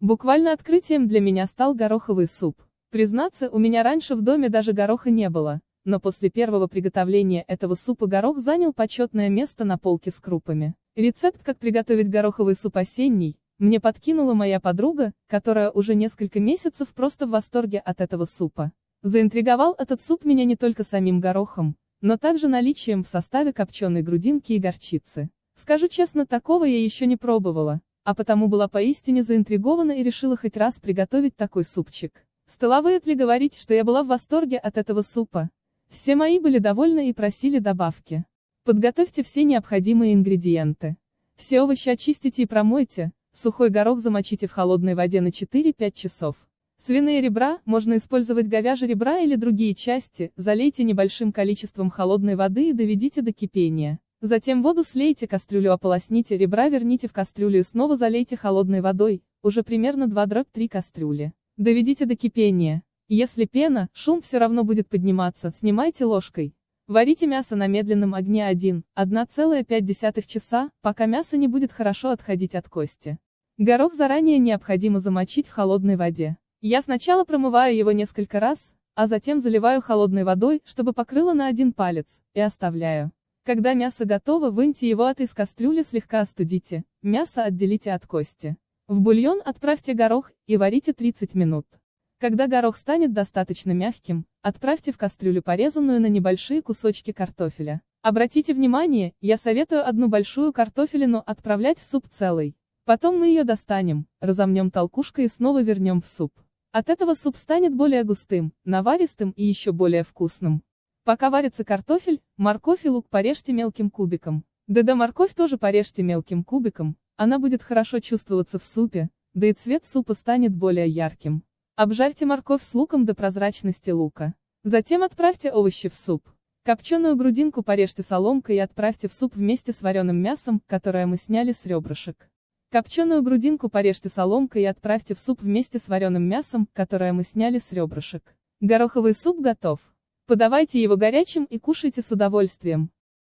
Буквально открытием для меня стал гороховый суп. Признаться, у меня раньше в доме даже гороха не было, но после первого приготовления этого супа горох занял почетное место на полке с крупами. Рецепт, как приготовить гороховый суп осенний, мне подкинула моя подруга, которая уже несколько месяцев просто в восторге от этого супа. Заинтриговал этот суп меня не только самим горохом, но также наличием в составе копченой грудинки и горчицы. Скажу честно, такого я еще не пробовала а потому была поистине заинтригована и решила хоть раз приготовить такой супчик. Столовые ли говорить, что я была в восторге от этого супа? Все мои были довольны и просили добавки. Подготовьте все необходимые ингредиенты. Все овощи очистите и промойте, сухой горох замочите в холодной воде на 4-5 часов. Свиные ребра, можно использовать говяжьи ребра или другие части, залейте небольшим количеством холодной воды и доведите до кипения. Затем воду слейте, кастрюлю ополосните, ребра верните в кастрюлю и снова залейте холодной водой, уже примерно 2 дробь 3 кастрюли. Доведите до кипения. Если пена, шум все равно будет подниматься, снимайте ложкой. Варите мясо на медленном огне 1, 1,5 часа, пока мясо не будет хорошо отходить от кости. Горох заранее необходимо замочить в холодной воде. Я сначала промываю его несколько раз, а затем заливаю холодной водой, чтобы покрыло на один палец, и оставляю. Когда мясо готово, выньте его от из кастрюли, слегка остудите, мясо отделите от кости. В бульон отправьте горох и варите 30 минут. Когда горох станет достаточно мягким, отправьте в кастрюлю порезанную на небольшие кусочки картофеля. Обратите внимание, я советую одну большую картофелину отправлять в суп целый. Потом мы ее достанем, разомнем толкушкой и снова вернем в суп. От этого суп станет более густым, наваристым и еще более вкусным. Пока варится картофель, морковь и лук порежьте мелким кубиком. Да-да морковь тоже порежьте мелким кубиком, она будет хорошо чувствоваться в супе, да и цвет супа станет более ярким. Обжарьте морковь с луком до прозрачности лука. Затем отправьте овощи в суп. Копченую грудинку порежьте соломкой и отправьте в суп вместе с вареным мясом, которое мы сняли с ребрышек. Копченую грудинку порежьте соломкой и отправьте в суп вместе с вареным мясом, которое мы сняли с ребрышек. Гороховый суп готов. Подавайте его горячим и кушайте с удовольствием.